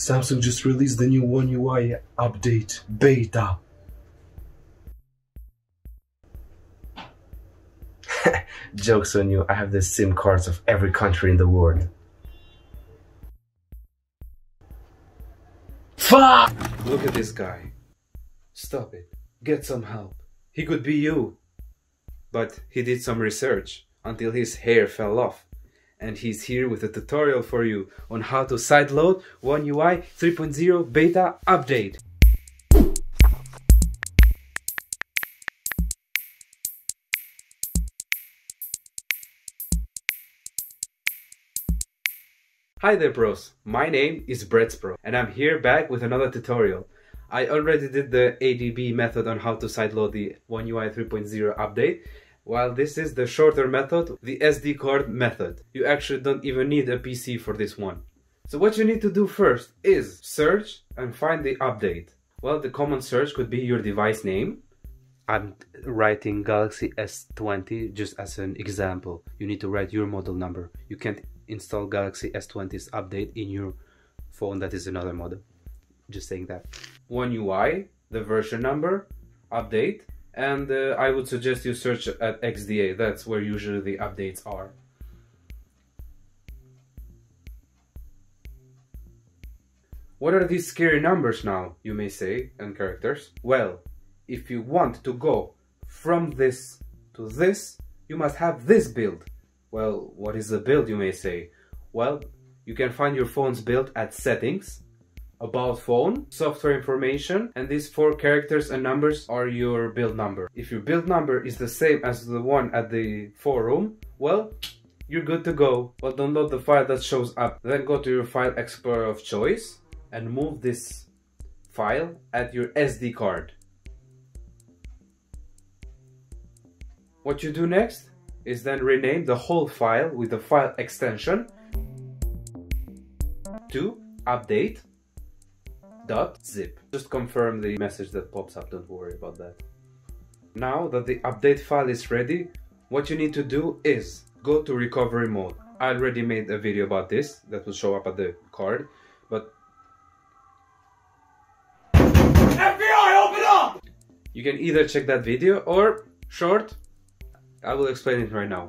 Samsung just released the new One UI update beta. Joke's on you, I have the SIM cards of every country in the world. Fuck! Look at this guy. Stop it. Get some help. He could be you. But he did some research until his hair fell off. And he's here with a tutorial for you on how to sideload One UI 3.0 beta update. Hi there pros, my name is BredzPro and I'm here back with another tutorial. I already did the ADB method on how to sideload the One UI 3.0 update, while this is the shorter method, the SD card method. You actually don't even need a PC for this one. So what you need to do first is search and find the update. Well, the common search could be your device name. I'm writing Galaxy S20 just as an example. You need to write your model number. You can't install Galaxy S20's update in your phone that is another model. Just saying that. One UI, the version number, update, and uh, I would suggest you search at XDA. That's where usually the updates are. What are these scary numbers now, you may say, and characters? Well, if you want to go from this to this, you must have this build. Well, what is the build you may say? Well, you can find your phone's build at settings, about phone, software information, and these four characters and numbers are your build number. If your build number is the same as the one at the forum, well, you're good to go. But download the file that shows up. Then go to your file explorer of choice and move this file at your SD card. What you do next is then rename the whole file with the file extension to update.zip. Just confirm the message that pops up, don't worry about that. Now that the update file is ready, what you need to do is go to recovery mode. I already made a video about this that will show up at the card, but FBI, open up! you can either check that video or short I will explain it right now.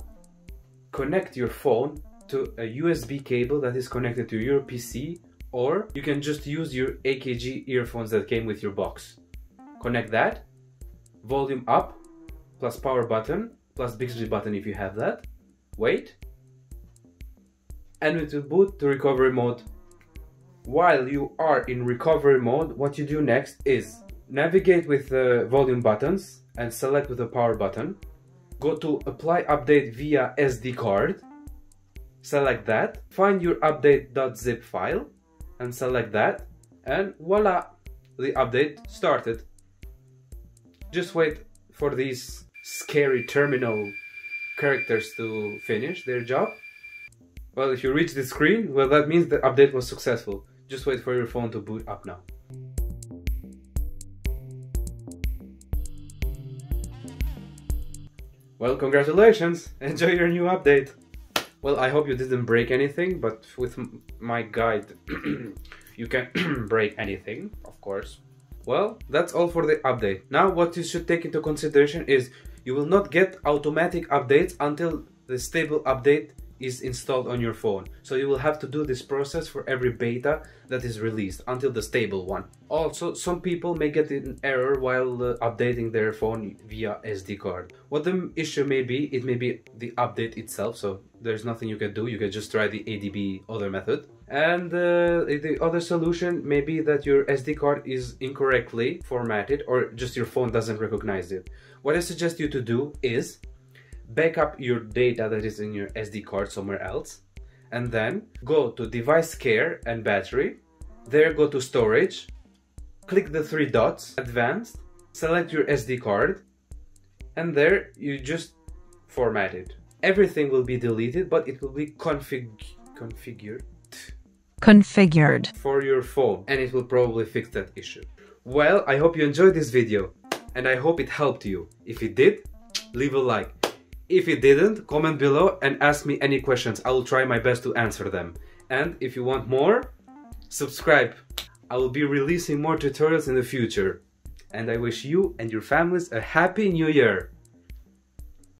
Connect your phone to a USB cable that is connected to your PC or you can just use your AKG earphones that came with your box. Connect that, volume up, plus power button, plus Bixby button if you have that. Wait. And it will boot to recovery mode. While you are in recovery mode, what you do next is navigate with the volume buttons and select with the power button go to apply update via SD card, select that, find your update.zip file and select that and voila, the update started. Just wait for these scary terminal characters to finish their job. Well, if you reach the screen, well that means the update was successful. Just wait for your phone to boot up now. Well, congratulations! Enjoy your new update! Well, I hope you didn't break anything, but with my guide, you can break anything, of course. Well, that's all for the update. Now, what you should take into consideration is you will not get automatic updates until the stable update is installed on your phone. So you will have to do this process for every beta that is released until the stable one. Also, some people may get an error while uh, updating their phone via SD card. What the issue may be, it may be the update itself, so there's nothing you can do, you can just try the ADB other method. And uh, the other solution may be that your SD card is incorrectly formatted or just your phone doesn't recognize it. What I suggest you to do is backup your data that is in your SD card somewhere else, and then go to device care and battery, there go to storage, click the three dots, advanced, select your SD card, and there you just format it. Everything will be deleted, but it will be config configured configured for your phone and it will probably fix that issue. Well, I hope you enjoyed this video and I hope it helped you. If it did, leave a like. If you didn't, comment below and ask me any questions. I will try my best to answer them. And if you want more, subscribe. I will be releasing more tutorials in the future. And I wish you and your families a happy new year.